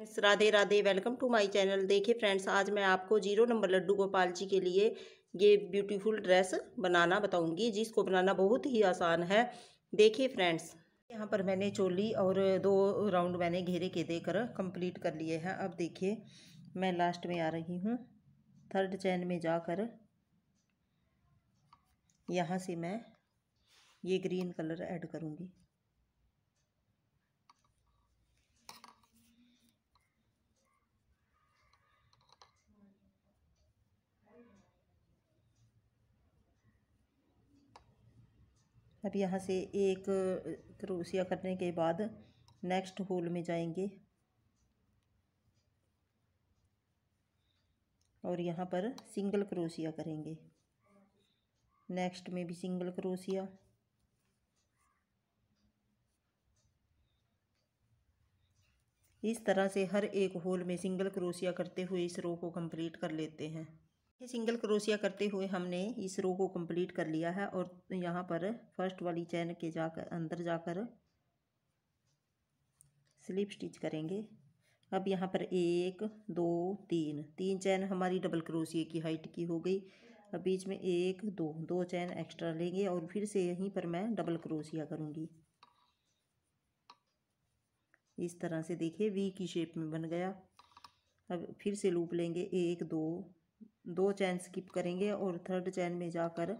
Friends Radhe Radhe welcome to my channel देखिए friends आज मैं आपको ज़ीरो नंबर लड्डू गोपाल जी के लिए ये ब्यूटीफुल ड्रेस बनाना बताऊँगी, जिसको बनाना बहुत ही आसान है। देखिए फ्रेंड्स यहाँ पर मैंने चोली और दो राउंड मैंने घेरे के देकर कंप्लीट कर लिए हैं। अब देखिए, मैं लास्ट में आ रही हूँ। थर्ड चैन में जाकर यहाँ से मैं ये ग्रीन कलर ऐड करूँगी। अब यहाँ से एक क्रोशिया करने के बाद नेक्स्ट होल में जाएँगे। और यहाँ पर सिंगल क्रोशिया करेंगे। नेक्स्ट में भी सिंगल क्रोशिया इस तरह से हर एक होल में सिंगल क्रोशिया करते हुए इस रो को कंप्लीट कर लेते हैं। सिंगल क्रोशिया करते हुए हमने इस रो को कंप्लीट कर लिया है और यहाँ पर फ़र्स्ट वाली चैन के जाकर, अंदर जाकर स्लिप स्टिच करेंगे। अब यहाँ पर एक, दो, तीन। तीन चैन हमारी डबल क्रोशिया की हाइट की हो गई। अब बीच में एक, दो दो चैन एक्स्ट्रा लेंगे और फिर से यहीं पर मैं डबल क्रोशिया करूँगी। इस तरह से देखिए वी की शेप में बन गया। अब फिर से लूप लेंगे। एक, दो दो चैन स्किप करेंगे और थर्ड चैन में जाकर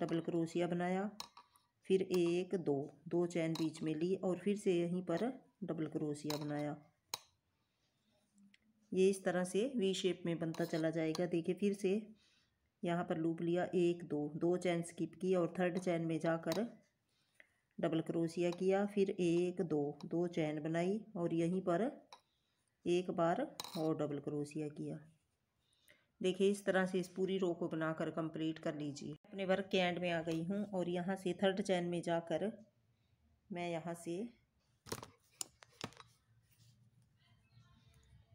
डबल क्रोशिया बनाया। फिर एक, दो दो चैन बीच में ली और फिर से यहीं पर डबल क्रोशिया बनाया। ये इस तरह से वी शेप में बनता चला जाएगा। देखिए, फिर से यहाँ पर लूप लिया। एक, दो दो चैन स्किप की और थर्ड चैन में जाकर डबल क्रोशिया किया। फिर एक, दो दो चैन बनाई और यहीं पर एक बार और डबल क्रोशिया किया। देखिए, इस तरह से इस पूरी रो को बनाकर कंप्लीट कर लीजिए। अपने वर्क के एंड में आ गई हूँ और यहाँ से थर्ड चैन में जाकर मैं यहाँ से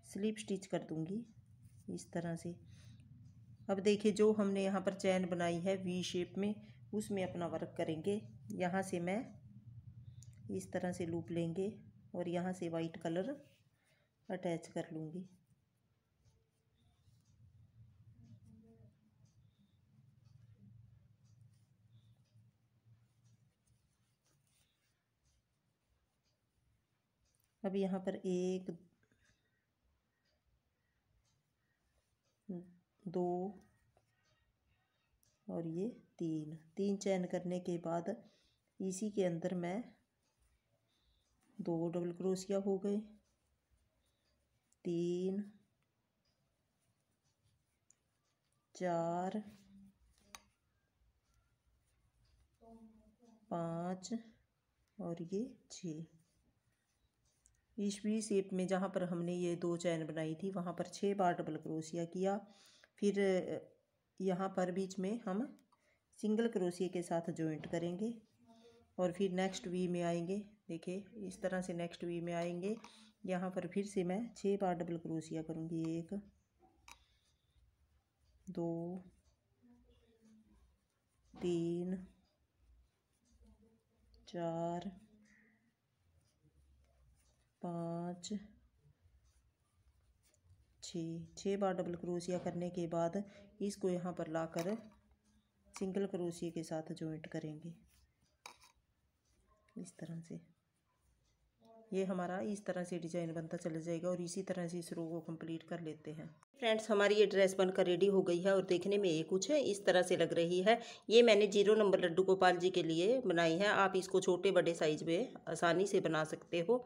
स्लिप स्टिच कर दूँगी इस तरह से। अब देखिए, जो हमने यहाँ पर चैन बनाई है वी शेप में, उसमें अपना वर्क करेंगे। यहाँ से मैं इस तरह से लूप लेंगे और यहाँ से वाइट कलर अटैच कर लूँगी। अब यहाँ पर एक, दो और ये तीन। तीन चैन करने के बाद इसी के अंदर मैं दो डबल क्रोशिया हो गए। तीन, चार, पाँच और ये छः। इस वी शेप में जहाँ पर हमने ये दो चैन बनाई थी, वहाँ पर छः बार डबल क्रोशिया किया। फिर यहाँ पर बीच में हम सिंगल क्रोशिया के साथ जॉइंट करेंगे और फिर नेक्स्ट वी में आएँगे। देखिए, इस तरह से नेक्स्ट वी में आएँगे। यहाँ पर फिर से मैं छः बार डबल क्रोशिया करूँगी। एक, दो, तीन, चार पाँच, छः छः बार डबल क्रोशिया करने के बाद इसको यहाँ पर लाकर सिंगल क्रोशिया के साथ जॉइंट करेंगे। इस तरह से। ये हमारा इस तरह से डिज़ाइन बनता चला जाएगा और इसी तरह से इस रो को कंप्लीट कर लेते हैं। फ्रेंड्स हमारी ये ड्रेस बनकर रेडी हो गई है और देखने में ये कुछ इस तरह से लग रही है। ये मैंने ज़ीरो नंबर लड्डू गोपाल जी के लिए बनाई है। आप इसको छोटे बड़े साइज़ में आसानी से बना सकते हो।